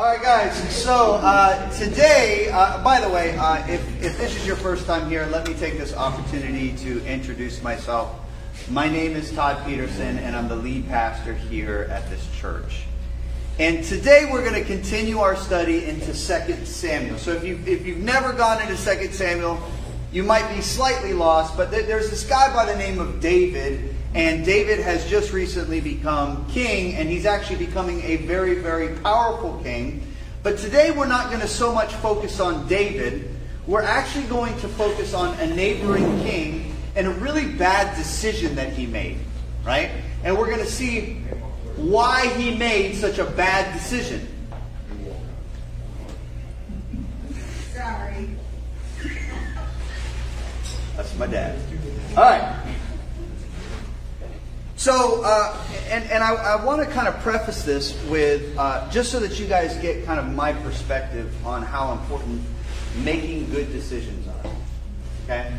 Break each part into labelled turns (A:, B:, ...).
A: All right, guys. So uh, today, uh, by the way, uh, if, if this is your first time here, let me take this opportunity to introduce myself. My name is Todd Peterson, and I'm the lead pastor here at this church. And today we're going to continue our study into 2 Samuel. So if, you, if you've never gone into 2 Samuel, you might be slightly lost, but there's this guy by the name of David and David has just recently become king, and he's actually becoming a very, very powerful king. But today we're not going to so much focus on David. We're actually going to focus on a neighboring king and a really bad decision that he made, right? And we're going to see why he made such a bad decision.
B: Sorry.
A: That's my dad. All right. So, uh, and, and I, I want to kind of preface this with uh, just so that you guys get kind of my perspective on how important making good decisions are. Okay?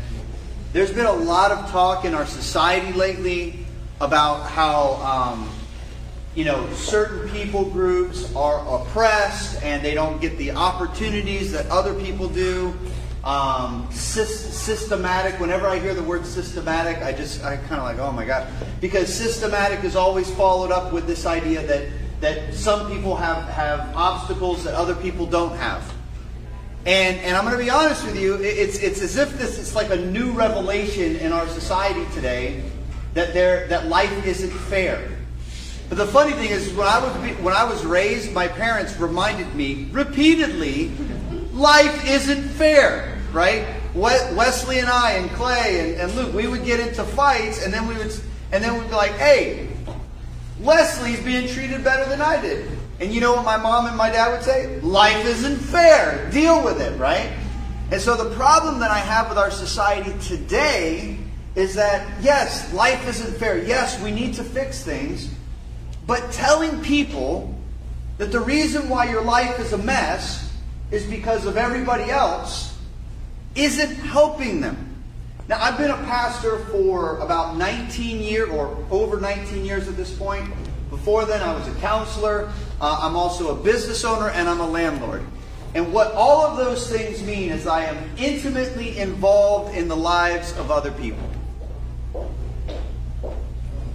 A: There's been a lot of talk in our society lately about how, um, you know, certain people groups are oppressed and they don't get the opportunities that other people do um, systematic. Whenever I hear the word systematic, I just I kind of like, oh my god, because systematic is always followed up with this idea that that some people have have obstacles that other people don't have. And and I'm going to be honest with you, it's it's as if this is like a new revelation in our society today that there that life isn't fair. But the funny thing is, when I was when I was raised, my parents reminded me repeatedly, life isn't fair right? Wesley and I and Clay and, and Luke, we would get into fights, and then we would, and then we'd be like, "Hey, Leslie's being treated better than I did." And you know what my mom and my dad would say? Life isn't fair. Deal with it, right? And so the problem that I have with our society today is that yes, life isn't fair. Yes, we need to fix things. But telling people that the reason why your life is a mess is because of everybody else isn't helping them. Now, I've been a pastor for about 19 years, or over 19 years at this point. Before then, I was a counselor. Uh, I'm also a business owner, and I'm a landlord. And what all of those things mean is I am intimately involved in the lives of other people.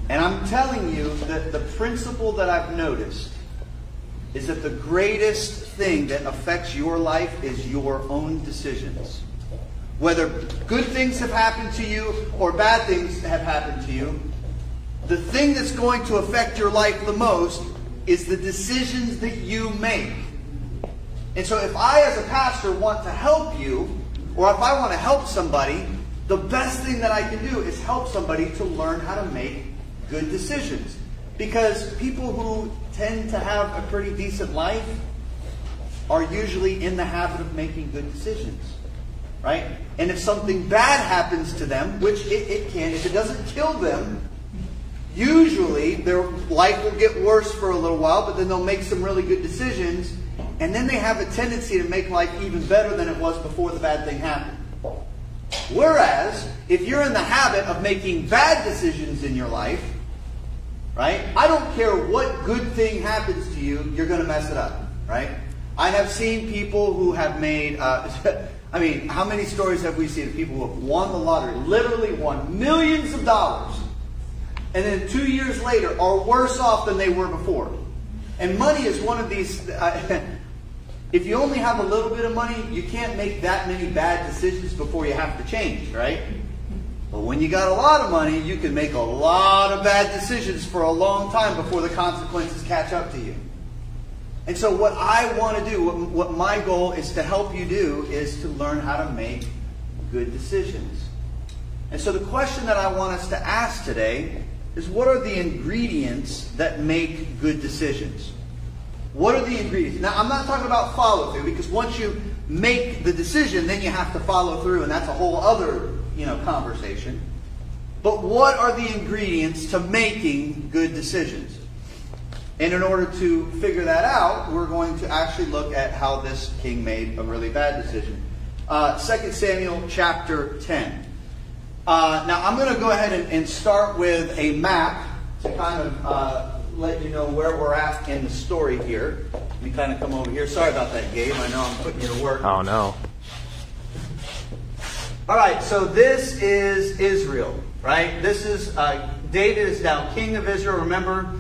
A: And I'm telling you that the principle that I've noticed is that the greatest thing that affects your life is your own decisions. Whether good things have happened to you or bad things have happened to you, the thing that's going to affect your life the most is the decisions that you make. And so, if I, as a pastor, want to help you, or if I want to help somebody, the best thing that I can do is help somebody to learn how to make good decisions. Because people who tend to have a pretty decent life are usually in the habit of making good decisions right? And if something bad happens to them, which it, it can, if it doesn't kill them, usually their life will get worse for a little while, but then they'll make some really good decisions, and then they have a tendency to make life even better than it was before the bad thing happened. Whereas, if you're in the habit of making bad decisions in your life, right? I don't care what good thing happens to you, you're going to mess it up, right? I have seen people who have made, uh, I mean, how many stories have we seen of people who have won the lottery, literally won millions of dollars, and then two years later are worse off than they were before? And money is one of these. If you only have a little bit of money, you can't make that many bad decisions before you have to change, right? But when you got a lot of money, you can make a lot of bad decisions for a long time before the consequences catch up to you. And so, what I want to do, what, what my goal is to help you do, is to learn how to make good decisions. And so, the question that I want us to ask today is what are the ingredients that make good decisions? What are the ingredients? Now, I'm not talking about follow through because once you make the decision, then you have to follow through, and that's a whole other you know conversation. But what are the ingredients to making good decisions? And in order to figure that out, we're going to actually look at how this king made a really bad decision. Uh, 2 Samuel chapter 10. Uh, now, I'm going to go ahead and, and, start with a map to kind of uh, let you know where we're at in the story here. Let me kind of come over here. Sorry about that, Gabe. I know I'm putting you to work.
C: Oh no.
A: All right, so this is Israel, right? This is uh, David is now king of Israel. Remember,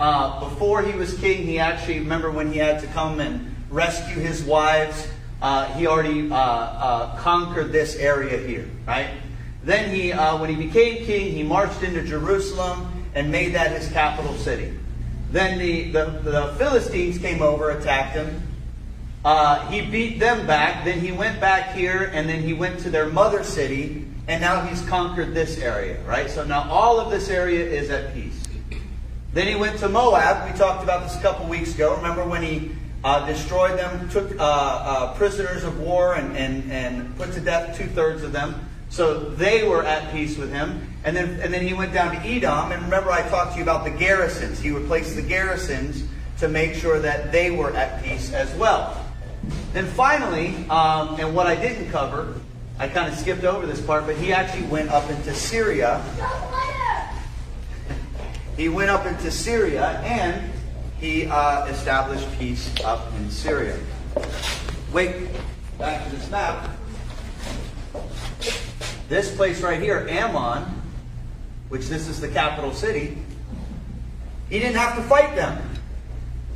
A: uh, before he was king, he actually remember when he had to come and rescue his wives. Uh, he already uh, uh, conquered this area here, right? Then he, uh, when he became king, he marched into Jerusalem and made that his capital city. Then the, the, the Philistines came over, attacked him. Uh, he beat them back. Then he went back here, and then he went to their mother city, and now he's conquered this area, right? So now all of this area is at peace. Then he went to Moab. We talked about this a couple weeks ago. Remember when he uh, destroyed them, took uh, uh prisoners of war, and, and, and put to death two thirds of them? So they were at peace with him. And then, and then he went down to Edom. And remember, I talked to you about the garrisons. He replaced the garrisons to make sure that they were at peace as well. Then finally, um, and what I didn't cover, I kind of skipped over this part, but he actually went up into Syria. He went up into Syria and he uh, established peace up in Syria. Wait, back to this map. This place right here, Ammon, which this is the capital city, he didn't have to fight them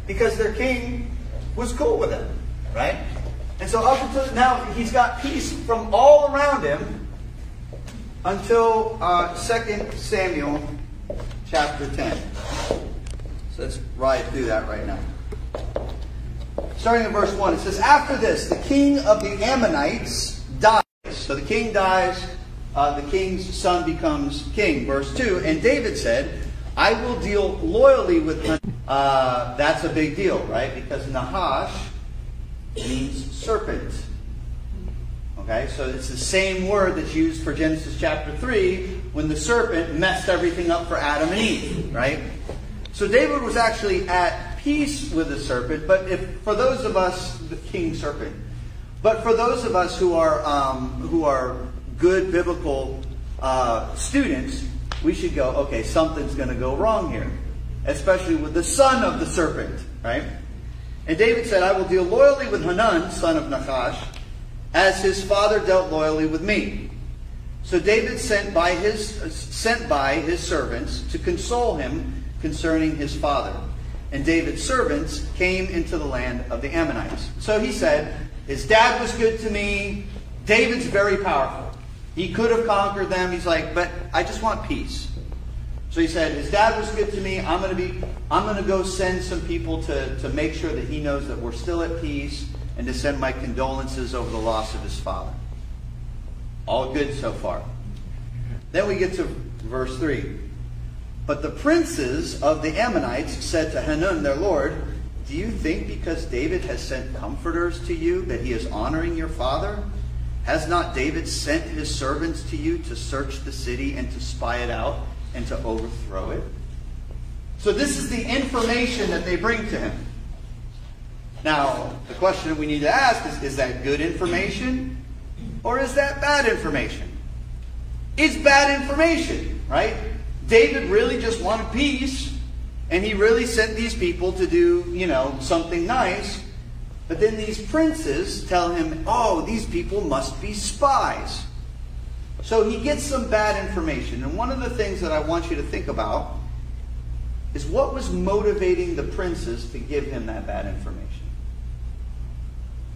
A: because their king was cool with them. Right? And so up until now, he's got peace from all around him until uh, 2 Samuel chapter 10. So let's ride through that right now. Starting in verse 1, it says, After this, the king of the Ammonites dies. So the king dies, uh, the king's son becomes king. Verse 2, and David said, I will deal loyally with him. Uh, that's a big deal, right? Because Nahash means serpent. Okay, so it's the same word that's used for Genesis chapter 3 when the serpent messed everything up for Adam and Eve, right? So David was actually at peace with the serpent, but if for those of us, the king serpent, but for those of us who are um, who are good biblical uh, students, we should go, okay, something's going to go wrong here, especially with the son of the serpent, right? And David said, I will deal loyally with Hanun, son of Nahash, as his father dealt loyally with me. So David sent by his sent by his servants to console him concerning his father. And David's servants came into the land of the Ammonites. So he said, His dad was good to me. David's very powerful. He could have conquered them. He's like, but I just want peace. So he said, His dad was good to me. I'm going to be, I'm going to go send some people to, to make sure that he knows that we're still at peace and to send my condolences over the loss of his father. All good so far. Then we get to verse 3. But the princes of the Ammonites said to Hanun, their lord, Do you think because David has sent comforters to you that he is honoring your father? Has not David sent his servants to you to search the city and to spy it out? and to overthrow it. So this is the information that they bring to him. Now, the question that we need to ask is, is that good information or is that bad information? It's bad information, right? David really just wanted peace and he really sent these people to do, you know, something nice. But then these princes tell him, oh, these people must be spies. So he gets some bad information. And one of the things that I want you to think about is what was motivating the princes to give him that bad information?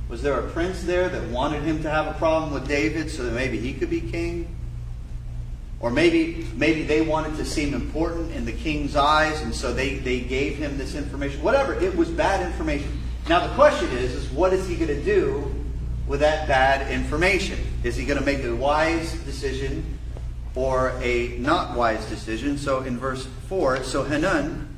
A: Was there a prince there that wanted him to have a problem with David so that maybe he could be king? Or maybe maybe they wanted to seem important in the king's eyes and so they, they gave him this information. Whatever, it was bad information. Now the question is, is what is he going to do with that bad information? Is he going to make a wise decision or a not wise decision? So in verse 4, so Hanun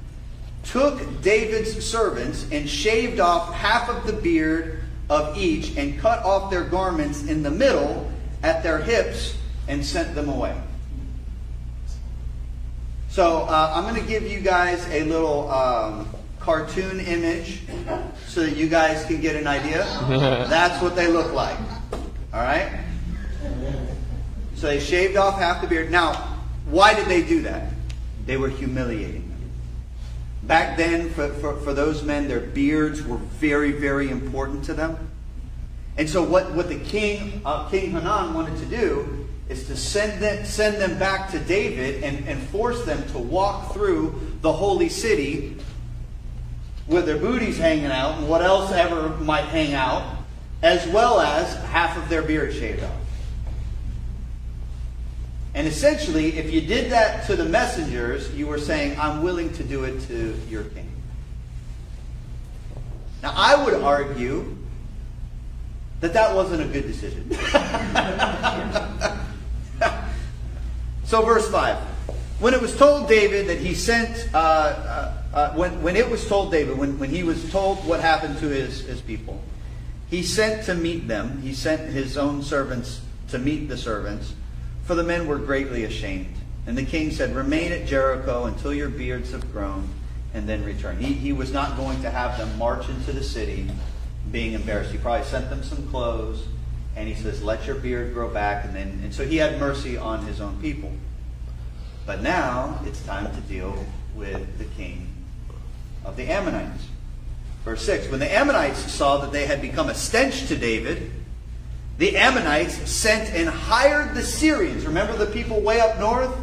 A: took David's servants and shaved off half of the beard of each and cut off their garments in the middle at their hips and sent them away. So uh, I'm going to give you guys a little um, cartoon image so that you guys can get an idea. That's what they look like. All right? So they shaved off half the beard. Now, why did they do that? They were humiliating. Back then, for, for, for those men, their beards were very, very important to them. And so what, what the king, uh, King Hanan wanted to do is to send them, send them back to David and, and force them to walk through the holy city with their booties hanging out and what else ever might hang out, as well as half of their beard shaved off. And essentially, if you did that to the messengers, you were saying, I'm willing to do it to your king. Now, I would argue that that wasn't a good decision. so, verse 5. When it was told David that he sent, uh, uh, uh, when, when it was told David, when, when he was told what happened to his, his people, he sent to meet them. He sent his own servants to meet the servants, for the men were greatly ashamed. And the king said, Remain at Jericho until your beards have grown, and then return. He, he was not going to have them march into the city being embarrassed. He probably sent them some clothes, and he says, Let your beard grow back. And, then, and so he had mercy on his own people. But now it's time to deal with the king of the Ammonites. Verse 6 When the Ammonites saw that they had become a stench to David, the Ammonites sent and hired the Syrians. Remember the people way up north?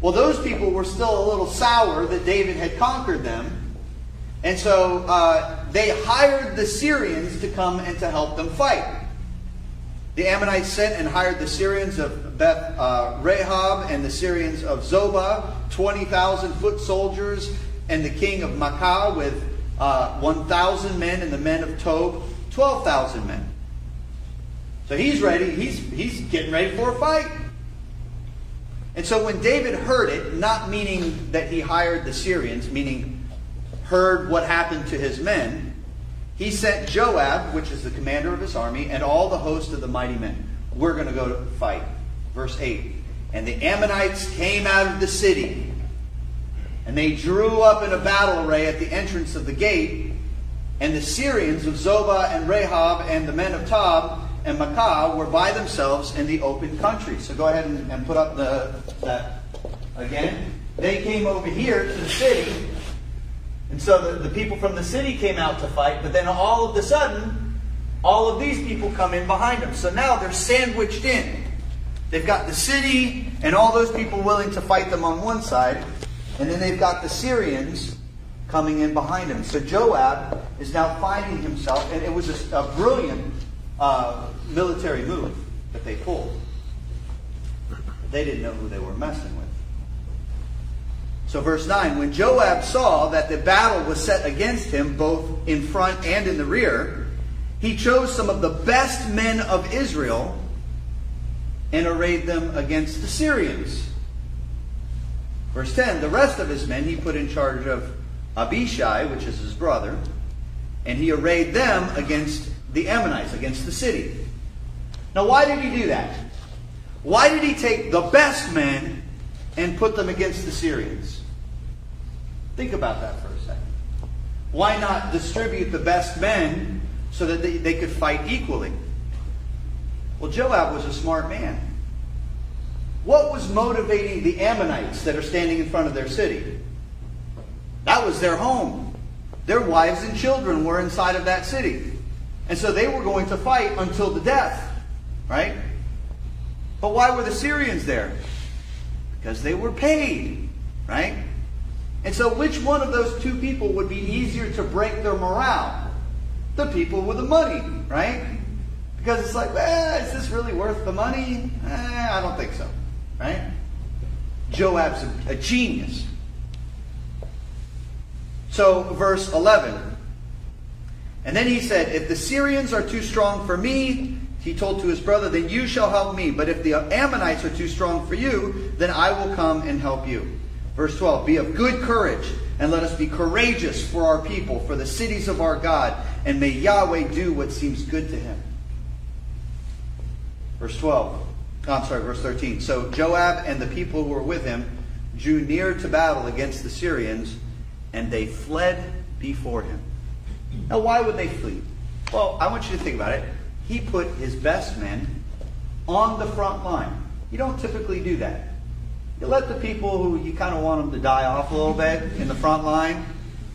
A: Well, those people were still a little sour that David had conquered them. And so uh, they hired the Syrians to come and to help them fight. The Ammonites sent and hired the Syrians of Beth uh, Rahab and the Syrians of Zobah, 20,000 foot soldiers, and the king of Maacah with uh, 1,000 men, and the men of Tob, 12,000 men. So he's ready. He's, he's getting ready for a fight. And so when David heard it, not meaning that he hired the Syrians, meaning heard what happened to his men, he sent Joab, which is the commander of his army, and all the host of the mighty men. We're going to go to fight. Verse 8. And the Ammonites came out of the city, and they drew up in a battle array at the entrance of the gate. And the Syrians of Zobah and Rahab and the men of Tob and Maacah were by themselves in the open country. So go ahead and, and put up the that again. They came over here to the city and so the, the people from the city came out to fight, but then all of a sudden, all of these people come in behind them. So now they're sandwiched in. They've got the city and all those people willing to fight them on one side, and then they've got the Syrians coming in behind him. So Joab is now finding himself, and it was a, a brilliant uh, military move that they pulled. They didn't know who they were messing with. So, verse 9 When Joab saw that the battle was set against him, both in front and in the rear, he chose some of the best men of Israel and arrayed them against the Syrians. Verse 10 The rest of his men he put in charge of Abishai, which is his brother, and he arrayed them against the Ammonites, against the city. Now, why did he do that? Why did he take the best men and put them against the Syrians? Think about that for a second. Why not distribute the best men so that they, they could fight equally? Well, Joab was a smart man. What was motivating the Ammonites that are standing in front of their city? That was their home. Their wives and children were inside of that city. And so they were going to fight until the death. Right? But why were the Syrians there? Because they were paid. Right? And so, which one of those two people would be easier to break their morale? The people with the money, right? Because it's like, well, is this really worth the money? Eh, I don't think so, right? Joab's a, a genius. So, verse 11. And then he said, If the Syrians are too strong for me, he told to his brother, then you shall help me. But if the Ammonites are too strong for you, then I will come and help you. Verse 12 Be of good courage, and let us be courageous for our people, for the cities of our God, and may Yahweh do what seems good to him. Verse 12. Oh, I'm sorry, verse 13. So Joab and the people who were with him drew near to battle against the Syrians, and they fled before him. Now, why would they flee? Well, I want you to think about it. He put his best men on the front line. You don't typically do that. you let the people who you kind of want them to die off a little bit in the front line,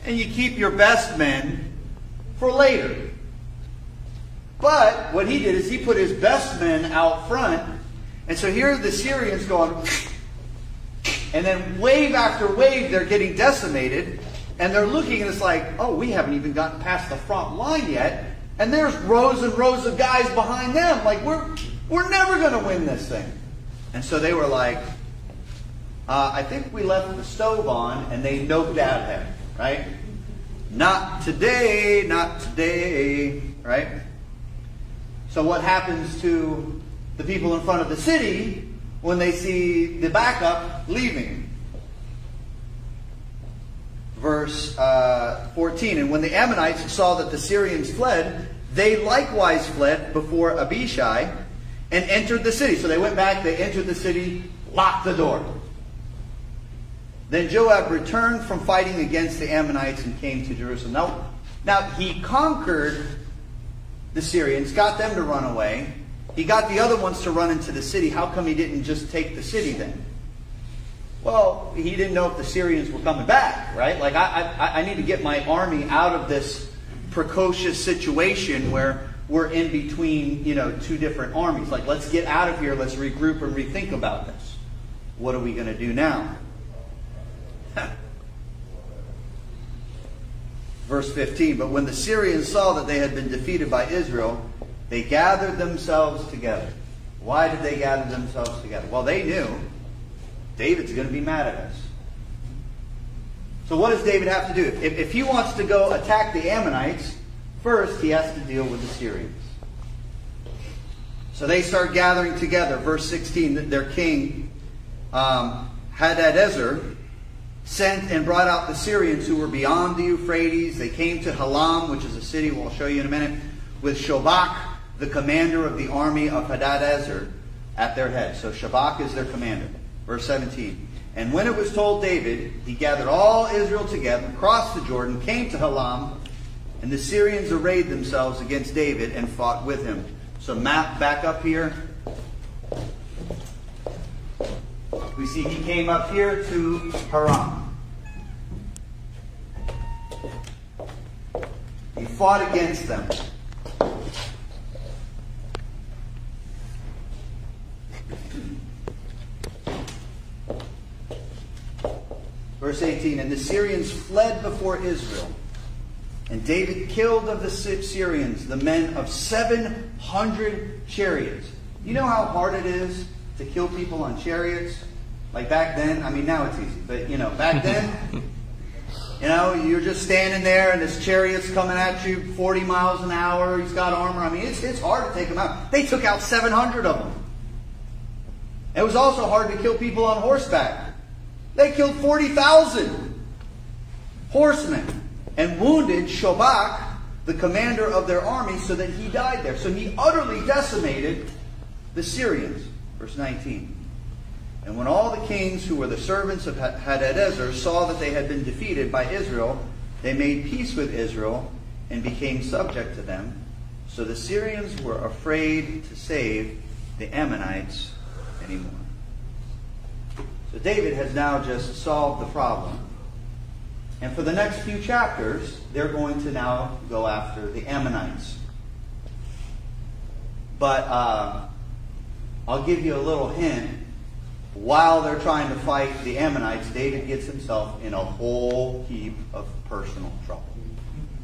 A: and you keep your best men for later. But what he did is he put his best men out front, and so here the Syrians going, and then wave after wave they're getting decimated, and they're looking and it's like, oh, we haven't even gotten past the front line yet, and there's rows and rows of guys behind them. Like we're we're never going to win this thing. And so they were like, uh, I think we left the stove on and they noped out him, right? Not today, not today, right? So what happens to the people in front of the city when they see the backup leaving? Verse uh, 14, and when the Ammonites saw that the Syrians fled, they likewise fled before Abishai and entered the city. So they went back, they entered the city, locked the door. Then Joab returned from fighting against the Ammonites and came to Jerusalem. Now, now he conquered the Syrians, got them to run away. He got the other ones to run into the city. How come he didn't just take the city then? Well, he didn't know if the Syrians were coming back, right? Like, I, I, I need to get my army out of this precocious situation where we're in between, you know, two different armies. Like, let's get out of here. Let's regroup and rethink about this. What are we going to do now? Verse 15 But when the Syrians saw that they had been defeated by Israel, they gathered themselves together. Why did they gather themselves together? Well, they knew David's going to be mad at us. So, what does David have to do? If, if he wants to go attack the Ammonites, first he has to deal with the Syrians. So they start gathering together. Verse 16 their king, um, Hadadezer, sent and brought out the Syrians who were beyond the Euphrates. They came to Halam, which is a city we'll show you in a minute, with Shobach, the commander of the army of Hadadezer, at their head. So Shobach is their commander. Verse 17. And when it was told David, he gathered all Israel together, crossed the Jordan, came to Halam, and the Syrians arrayed themselves against David and fought with him. So map back up here. We see he came up here to Haram. He fought against them. Verse 18 And the Syrians fled before Israel. And David killed of the Syrians the men of 700 chariots. You know how hard it is to kill people on chariots? Like back then, I mean, now it's easy, but you know, back then, you know, you're just standing there and this chariot's coming at you 40 miles an hour. He's got armor. I mean, it's, it's hard to take them out. They took out 700 of them. It was also hard to kill people on horseback. They killed 40,000 horsemen and wounded Shobach, the commander of their army, so that he died there. So he utterly decimated the Syrians. Verse 19. And when all the kings who were the servants of Hadadezer saw that they had been defeated by Israel, they made peace with Israel and became subject to them. So the Syrians were afraid to save the Ammonites anymore. So David has now just solved the problem. And for the next few chapters, they're going to now go after the Ammonites. But uh, I'll give you a little hint while they're trying to fight the Ammonites, David gets himself in a whole heap of personal trouble.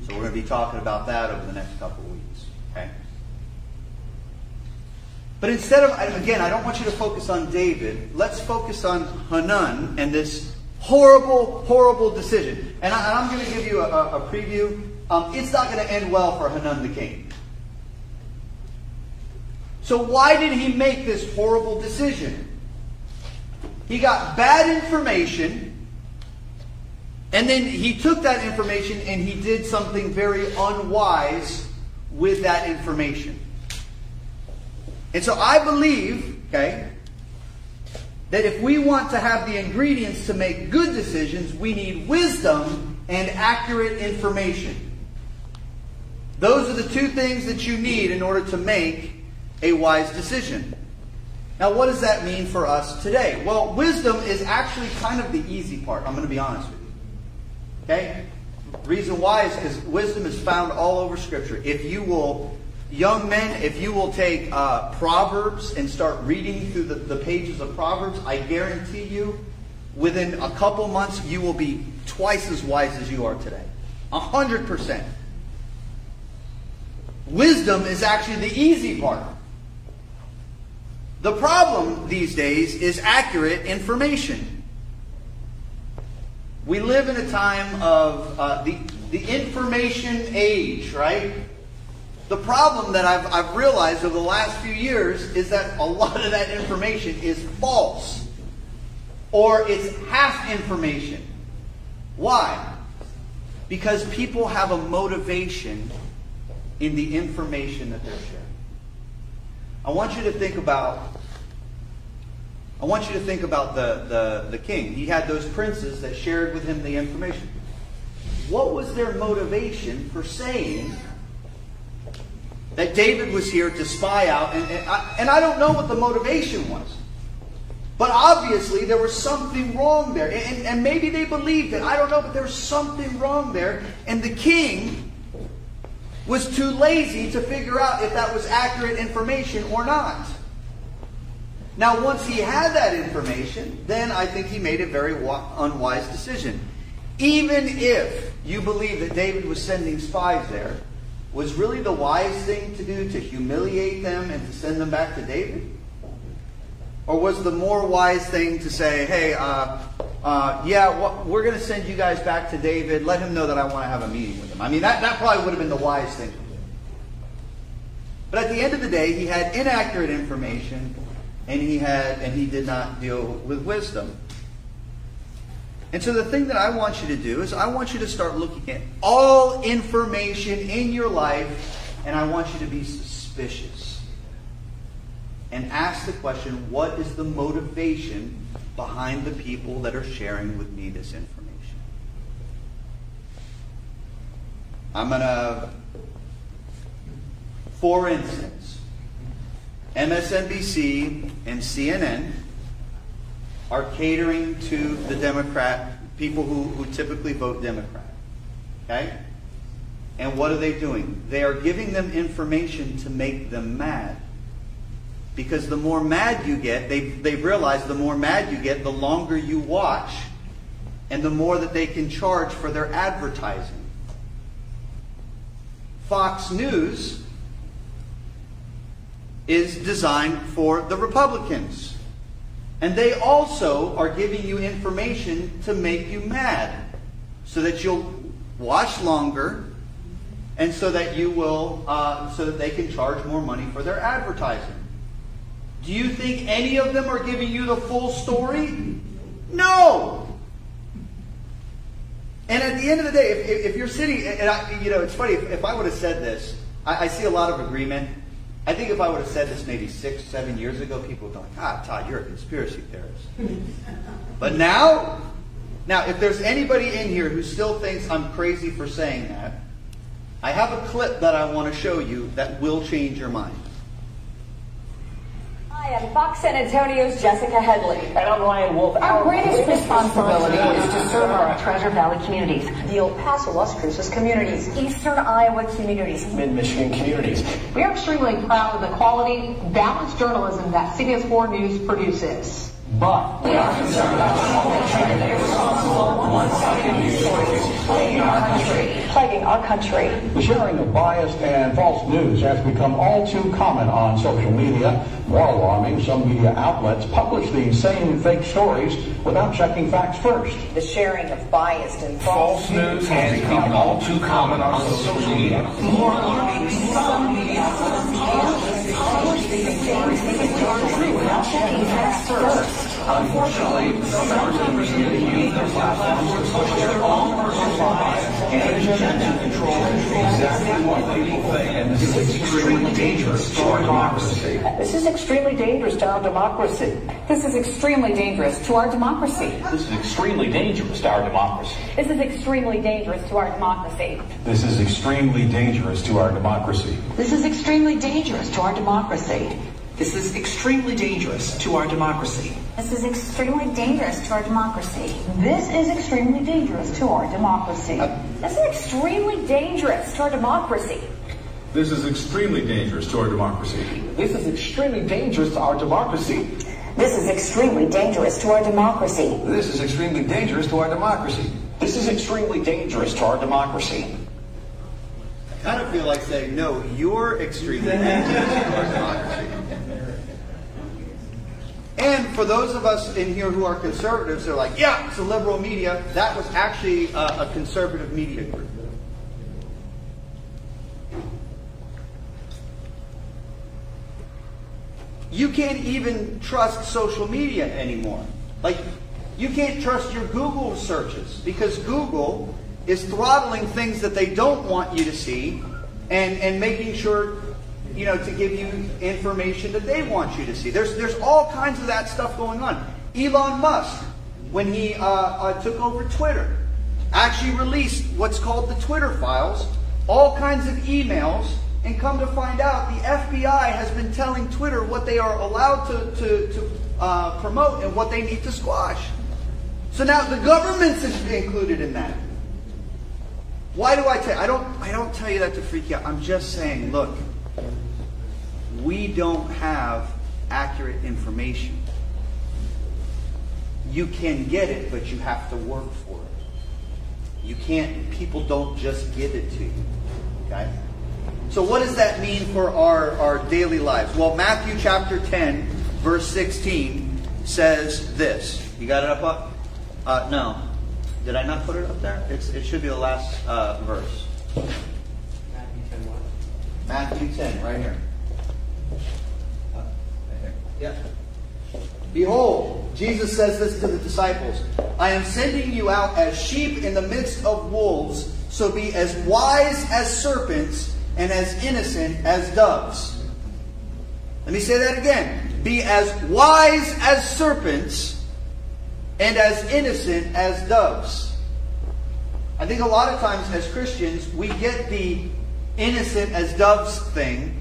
A: So we're going to be talking about that over the next couple of weeks. Okay? But instead of, again, I don't want you to focus on David. Let's focus on Hanun and this horrible, horrible decision. And, I, am going to give you a, a preview. Um, it's not going to end well for Hanun the king. So why did he make this horrible decision? He got bad information, and then he took that information and he did something very unwise with that information. And so I believe, okay, that if we want to have the ingredients to make good decisions, we need wisdom and accurate information. Those are the two things that you need in order to make a wise decision. Now, what does that mean for us today? Well, wisdom is actually kind of the easy part. I'm going to be honest with you. Okay? Reason why is because wisdom is found all over Scripture. If you will, young men, if you will take uh, Proverbs and start reading through the, the pages of Proverbs, I guarantee you, within a couple months, you will be twice as wise as you are today. A hundred percent. Wisdom is actually the easy part. The problem these days is accurate information. We live in a time of uh, the, the information age, right? The problem that I've, I've realized over the last few years is that a lot of that information is false. Or it's half information. Why? Because people have a motivation in the information that they're sharing. I want you to think about I want you to think about the, the, the king. He had those princes that shared with him the information. What was their motivation for saying that David was here to spy out? And, and, I, and I don't know what the motivation was. But obviously, there was something wrong there. And, and maybe they believed it. I don't know, but there's something wrong there. And the king was too lazy to figure out if that was accurate information or not. Now, once he had that information, then I think he made a very unwise decision. Even if you believe that David was sending spies there, was really the wise thing to do to humiliate them and to send them back to David? Or was the more wise thing to say, hey, uh, uh, yeah, we're going to send you guys back to David. Let him know that I want to have a meeting with him. I mean, that, that probably would have been the wise thing. But at the end of the day, he had inaccurate information, and he had and he did not deal with wisdom. And so the thing that I want you to do is I want you to start looking at all information in your life, and I want you to be suspicious. And ask the question, what is the motivation behind the people that are sharing with me this information? I'm going to, for instance, MSNBC and CNN are catering to the Democrat, people who, who typically vote Democrat. Okay? And what are they doing? They are giving them information to make them mad. Because the more mad you get, they've, they've realized the more mad you get, the longer you watch, and the more that they can charge for their advertising. Fox News is designed for the Republicans. And they also are giving you information to make you mad so that you'll watch longer and so that you will, uh, so that they can charge more money for their advertising. Do you think any of them are giving you the full story? No. And at the end of the day, if, if you're sitting, and I, you know, it's funny, if, if I would have said this, I, I, see a lot of agreement. I think if I would have said this maybe six, seven years ago, people would be like, ah, Todd, you're a conspiracy theorist. but now, now, if there's anybody in here who still thinks I'm crazy for saying that, I have a clip that I want to show you that will change your mind.
C: Hi, I'm Fox San Antonio's Jessica Headley.
D: And I'm Ryan Wolf.
C: Our, our greatest responsibility is to serve our Treasure Valley communities,
E: the El Paso, Las Cruces communities,
C: Eastern Iowa communities,
D: Mid-Michigan communities.
F: We are extremely proud of the quality, balanced journalism that CBS 4 News produces.
D: But we are concerned about the irresponsible, one-sided news stories plaguing our country.
C: Plaguing our country.
G: The sharing of biased and false news has become all too common on social media. More alarming, some media outlets publish these same fake stories without checking facts first.
E: The sharing of biased and false,
H: false news has become all too common on social media.
D: More alarming, some media outlets publish these same fake stories without checking facts first. Unfortunately, some members of the media use their platforms to push their own personal lives and agenda to control exactly what people think. And this is extremely dangerous to our democracy.
F: This is extremely dangerous to our democracy.
C: This is extremely dangerous to our democracy.
H: This is extremely dangerous to our democracy.
C: This is extremely dangerous to our democracy.
I: This is extremely dangerous to our democracy.
E: This is extremely dangerous to our democracy.
D: This is extremely dangerous to our democracy.
C: This is extremely dangerous to our democracy.
F: This is extremely dangerous to our democracy.
C: This is extremely dangerous to our democracy.
I: This is extremely dangerous to our democracy.
H: This is extremely dangerous to our democracy.
E: This is extremely dangerous to our democracy.
H: This is extremely dangerous to our democracy. This is extremely dangerous to our democracy.
A: I kind of feel like saying, no, you're extremely dangerous to our democracy. And for those of us in here who are conservatives, they're like, yeah, it's a liberal media. That was actually a, a conservative media group. You can't even trust social media anymore. Like, you can't trust your Google searches because Google is throttling things that they don't want you to see and, and making sure, you know, to give you information that they want you to see. There's, there's all kinds of that stuff going on. Elon Musk, when he uh, uh, took over Twitter, actually released what's called the Twitter files, all kinds of emails, and come to find out the FBI has been telling Twitter what they are allowed to, to, to uh, promote and what they need to squash. So now the government's included in that. Why do I tell? I don't, I don't tell you that to freak you out. I'm just saying, look, we don't have accurate information. You can get it, but you have to work for it. You can't, people don't just give it to you. Okay? So what does that mean for our, our daily lives? Well, Matthew chapter 10, verse 16 says this. You got it up? up? Uh, no. Did I not put it up there? It's, it should be the last uh, verse.
J: Matthew 10 what?
A: Matthew 10, right here. Yeah. Behold, Jesus says this to the disciples I am sending you out as sheep in the midst of wolves, so be as wise as serpents and as innocent as doves. Let me say that again. Be as wise as serpents and as innocent as doves. I think a lot of times as Christians, we get the innocent as doves thing,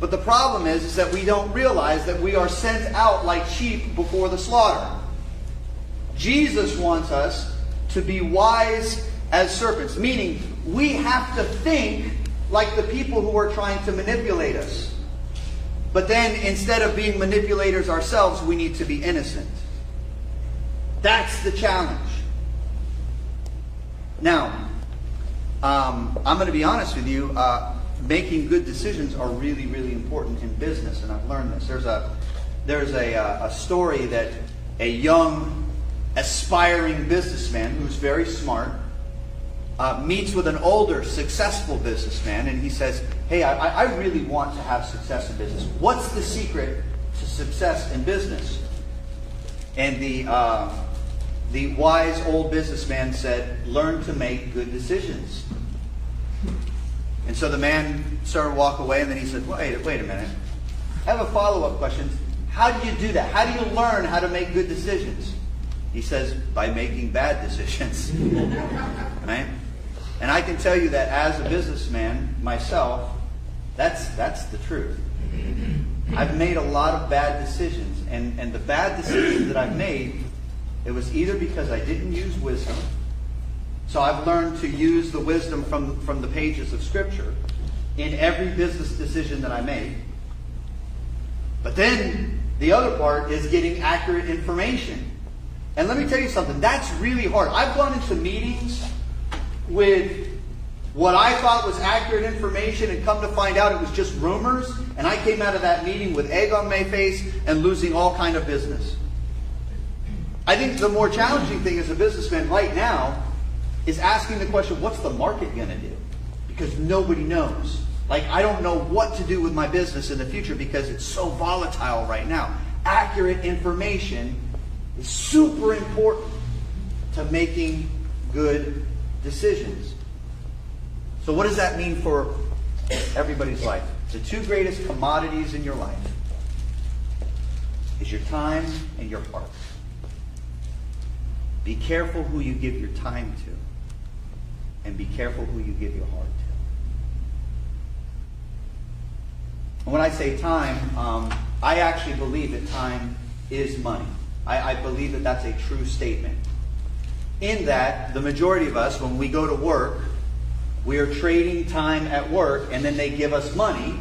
A: but the problem is, is that we don't realize that we are sent out like sheep before the slaughter. Jesus wants us to be wise as serpents, meaning we have to think like the people who are trying to manipulate us. But then instead of being manipulators ourselves, we need to be innocent. That's the challenge. Now, um, I'm going to be honest with you. Uh, making good decisions are really, really important in business, and I've learned this. There's a there's a, uh, a story that a young, aspiring businessman who's very smart uh, meets with an older, successful businessman, and he says, "Hey, I, I really want to have success in business. What's the secret to success in business?" And the uh, the wise old businessman said, "Learn to make good decisions." And so the man started to walk away, and then he said, "Wait, wait a minute. I have a follow-up question. How do you do that? How do you learn how to make good decisions?" He says, "By making bad decisions." right? And I can tell you that as a businessman myself, that's that's the truth. I've made a lot of bad decisions, and, and the bad decisions that I've made, it was either because I didn't use wisdom. So I've learned to use the wisdom from, from the pages of Scripture in every business decision that I make. But then the other part is getting accurate information. And let me tell you something, that's really hard. I've gone into meetings with what I thought was accurate information and come to find out it was just rumors, and I came out of that meeting with egg on my face and losing all kind of business. I think the more challenging thing as a businessman right now is asking the question, what's the market going to do? Because nobody knows. Like, I don't know what to do with my business in the future because it's so volatile right now. Accurate information is super important to making good decisions. So, what does that mean for everybody's life? The two greatest commodities in your life is your time and your heart. Be careful who you give your time to, and be careful who you give your heart to. And when I say time, um, I actually believe that time is money. I, I believe that that's a true statement. In that, the majority of us, when we go to work, we are trading time at work, and then they give us money,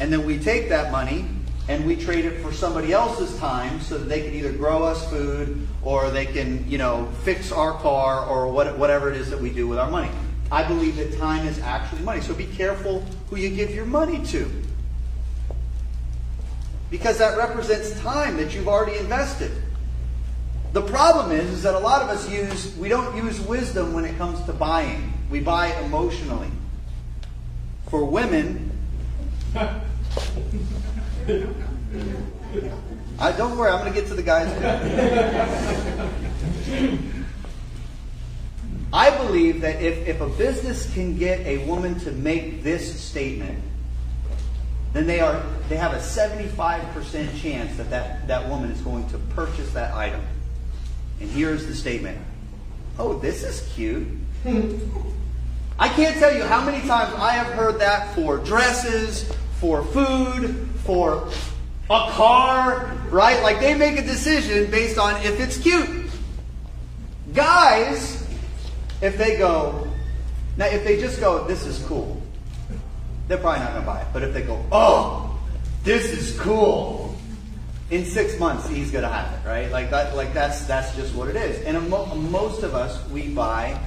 A: and then we take that money and we trade it for somebody else's time so that they can either grow us food or they can, you know, fix our car or what, whatever it is that we do with our money. I believe that time is actually money. So be careful who you give your money to. Because that represents time that you've already invested. The problem is, is that a lot of us use, we don't use wisdom when it comes to buying. We buy emotionally. For women, I don't worry, I'm going to get to the guys. I believe that if, if a business can get a woman to make this statement, then they are they have a 75% chance that, that that woman is going to purchase that item. And here's the statement. Oh, this is cute. I can't tell you how many times I have heard that for dresses, for food, for a car, right? Like they make a decision based on if it's cute. Guys, if they go, now if they just go, this is cool, they're probably not going to buy it. But if they go, oh, this is cool, in six months he's going to have it, right? Like that, like that's that's just what it is. And most of us we buy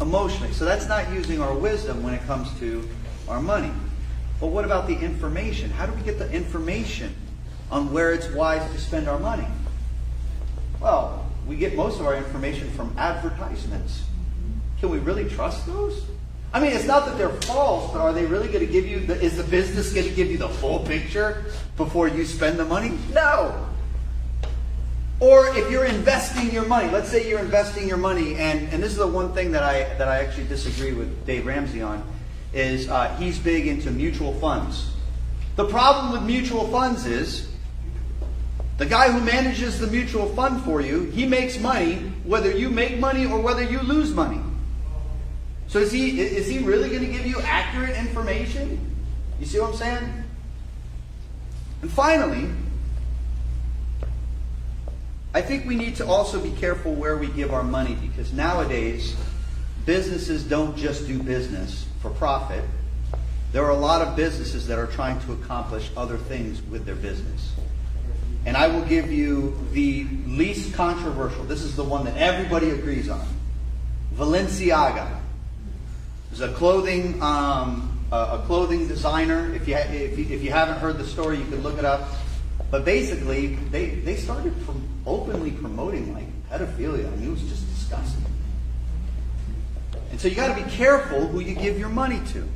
A: emotionally, so that's not using our wisdom when it comes to our money. But what about the information? How do we get the information on where it's wise to spend our money? Well, we get most of our information from advertisements. Can we really trust those? I mean, it's not that they're false, but are they really going to give you the, is the business going to give you the full picture before you spend the money? No. Or if you're investing your money, let's say you're investing your money, and, and this is the one thing that I that I actually disagree with Dave Ramsey on is uh, he's big into mutual funds. The problem with mutual funds is the guy who manages the mutual fund for you, he makes money whether you make money or whether you lose money. So is he is he really going to give you accurate information? You see what I'm saying? And finally, I think we need to also be careful where we give our money because nowadays businesses don't just do business for profit. There are a lot of businesses that are trying to accomplish other things with their business. And I will give you the least controversial. This is the one that everybody agrees on. Balenciaga is a clothing um, a, clothing designer. If you, if you if you haven't heard the story, you can look it up. But basically, they they started from openly promoting like pedophilia. I mean, it was just so you got to be careful who you give your money to.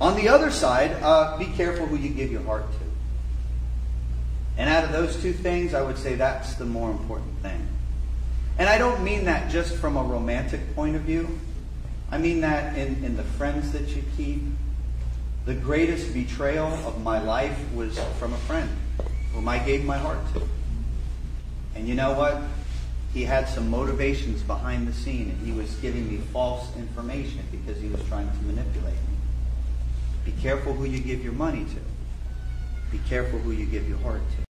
A: On the other side, uh, be careful who you give your heart to. And out of those two things, I would say that's the more important thing. And I don't mean that just from a romantic point of view. I mean that in, in the friends that you keep. The greatest betrayal of my life was from a friend whom I gave my heart to. And you know what? He had some motivations behind the scene and he was giving me false information because he was trying to manipulate me. Be careful who you give your money to. Be careful who you give your heart to.